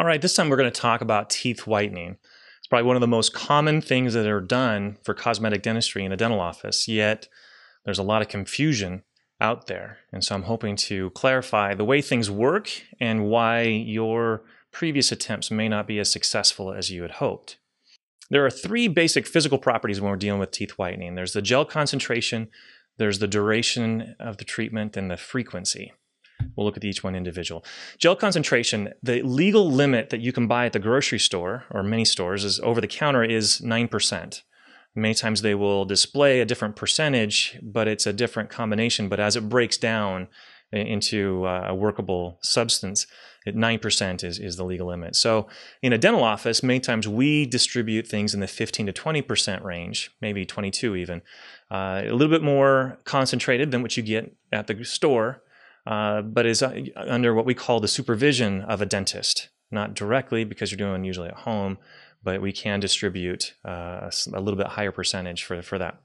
All right, this time we're going to talk about teeth whitening. It's probably one of the most common things that are done for cosmetic dentistry in a dental office, yet there's a lot of confusion out there. And so I'm hoping to clarify the way things work and why your previous attempts may not be as successful as you had hoped. There are three basic physical properties when we're dealing with teeth whitening there's the gel concentration, there's the duration of the treatment, and the frequency. We'll look at each one individual. Gel concentration, the legal limit that you can buy at the grocery store or many stores is over the counter is 9%. Many times they will display a different percentage, but it's a different combination. But as it breaks down into uh, a workable substance, 9% is, is the legal limit. So in a dental office, many times we distribute things in the 15 to 20% range, maybe 22 even. Uh, a little bit more concentrated than what you get at the store uh, but is uh, under what we call the supervision of a dentist. Not directly because you're doing usually at home, but we can distribute uh, a little bit higher percentage for, for that.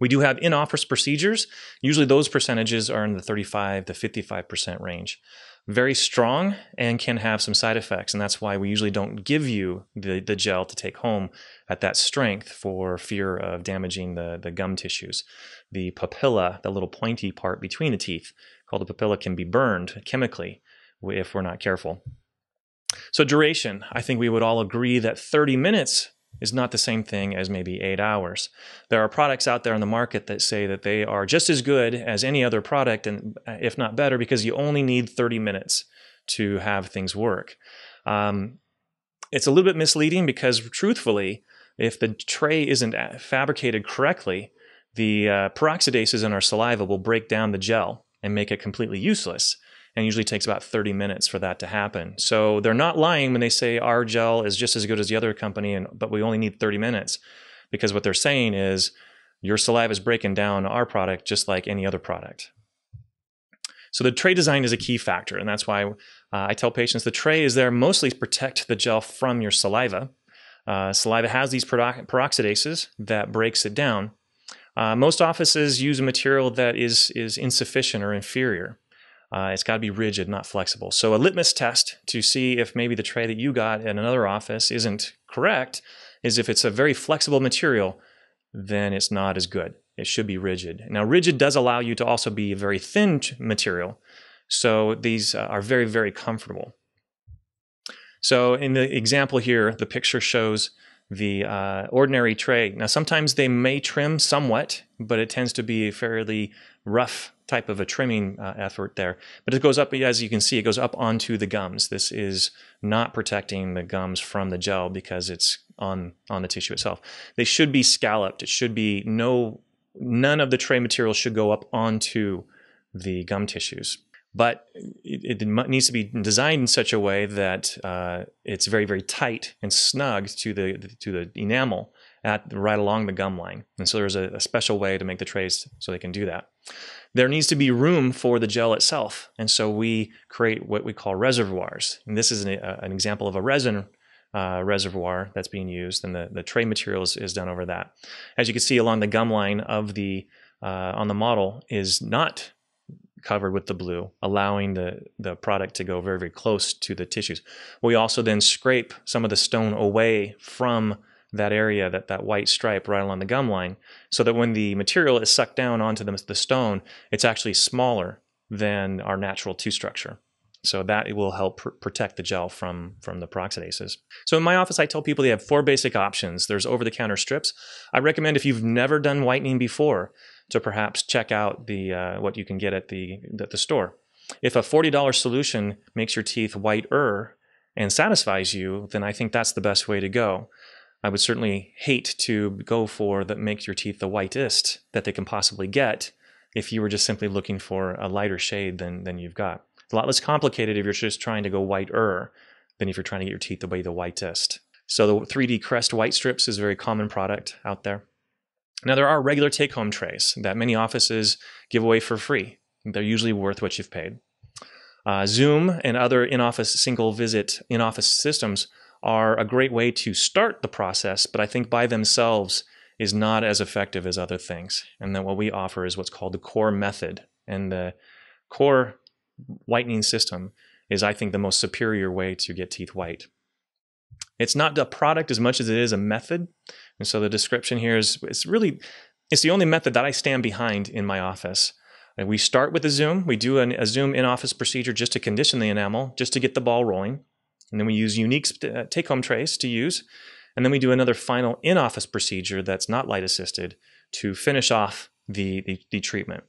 We do have in office procedures. Usually those percentages are in the 35 to 55% range. Very strong and can have some side effects. And that's why we usually don't give you the, the gel to take home at that strength for fear of damaging the, the gum tissues. The papilla, the little pointy part between the teeth, called the papilla can be burned chemically if we're not careful. So, duration, I think we would all agree that 30 minutes is not the same thing as maybe eight hours. There are products out there on the market that say that they are just as good as any other product, and uh, if not better, because you only need 30 minutes to have things work. Um, it's a little bit misleading because, truthfully, if the tray isn't uh, fabricated correctly, the uh, peroxidases in our saliva will break down the gel and make it completely useless. And usually takes about 30 minutes for that to happen. So they're not lying when they say our gel is just as good as the other company, and but we only need 30 minutes, because what they're saying is your saliva is breaking down our product just like any other product. So the tray design is a key factor, and that's why uh, I tell patients the tray is there mostly to protect the gel from your saliva. Uh, saliva has these peroxidases that breaks it down, uh, most offices use a material that is, is insufficient or inferior. Uh, it's got to be rigid, not flexible. So, a litmus test to see if maybe the tray that you got in another office isn't correct is if it's a very flexible material, then it's not as good. It should be rigid. Now, rigid does allow you to also be a very thin material. So, these uh, are very, very comfortable. So, in the example here, the picture shows the uh, ordinary tray. Now, sometimes they may trim somewhat, but it tends to be a fairly rough type of a trimming uh, effort there. But it goes up, as you can see, it goes up onto the gums. This is not protecting the gums from the gel because it's on, on the tissue itself. They should be scalloped. It should be no, none of the tray material should go up onto the gum tissues but it, it, needs to be designed in such a way that uh, it's very very tight and snug to the to the enamel at right along the gum line. And so there's a, a, special way to make the trays so they can do that. There needs to be room for the gel itself. And so we create what we call reservoirs. And this is an, a, an example of a resin uh, reservoir that's being used and the, the tray materials is done over that. As you can see along the gum line of the uh, on the model is not covered with the blue, allowing the, the product to go very, very close to the tissues. We also then scrape some of the stone away from that area, that, that white stripe right along the gum line, so that when the material is sucked down onto the, the stone, it's actually smaller than our natural tooth structure. So that it will help pr- protect the gel from, from the peroxidases. So in my office, I tell people they have four basic options. There's over-the-counter strips. I recommend if you've never done whitening before, to perhaps check out the uh, what you can get at the at the store. If a forty dollars solution makes your teeth whiter and satisfies you, then I think that's the best way to go. I would certainly hate to go for that makes your teeth the whitest that they can possibly get if you were just simply looking for a lighter shade than than you've got. It's a lot less complicated if you're just trying to go whiter than if you're trying to get your teeth to be the whitest. So the 3D Crest white strips is a very common product out there. Now, there are regular take home trays that many offices give away for free. They're usually worth what you've paid. Uh, Zoom and other in office single visit in office systems are a great way to start the process, but I think by themselves is not as effective as other things. And then what we offer is what's called the KöR method. And the KöR whitening system is, I think, the most superior way to get teeth white. It's not a product as much as it is a method. And so the description here is it's really it's the only method that I stand behind in my office. And we start with a zoom. We do an, a zoom in-office procedure just to condition the enamel, just to get the ball rolling. And then we use unique uh, take-home trays to use. And then we do another final in-office procedure that's not light assisted to finish off the, the, the treatment.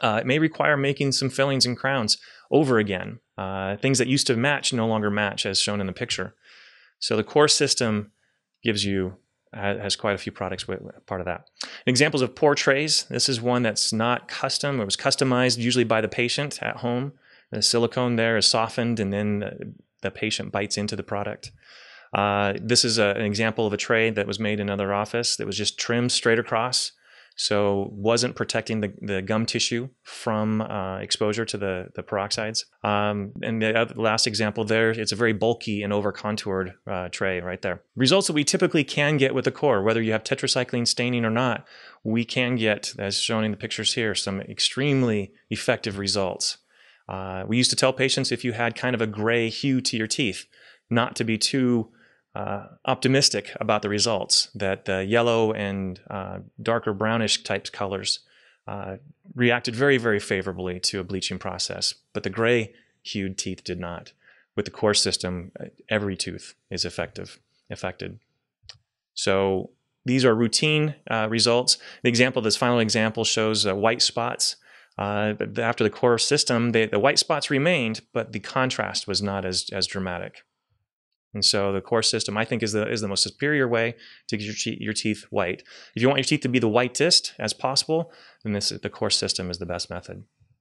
Uh, it may require making some fillings and crowns over again. Uh, things that used to match no longer match as shown in the picture. So the KöR system gives you has quite a few products with part of that. Examples of poor trays. This is one that's not custom. It was customized usually by the patient at home. The silicone there is softened and then the patient bites into the product. Uh, this is a, an example of a tray that was made in another office that was just trimmed straight across so wasn't protecting the, the gum tissue from uh, exposure to the, the peroxides. Um, and the last example there, it's a very bulky and over contoured uh, tray right there. Results that we typically can get with the KöR, whether you have tetracycline staining or not, we can get, as shown in the pictures here, some extremely effective results. Uh, we used to tell patients if you had kind of a gray hue to your teeth, not to be too uh, optimistic about the results that the yellow and uh, darker brownish type colors uh, reacted very, very favorably to a bleaching process, but the gray hued teeth did not. With the KöR system, uh, every tooth is effective, affected. So these are routine uh, results. The example, this final example shows white spots. after the KöR system, they, the white spots remained, but the contrast was not as, as dramatic. And so the KöR system, I think, is the is the most superior way to get your, te- your teeth white. If you want your teeth to be the whitest as possible, then this the KöR system is the best method.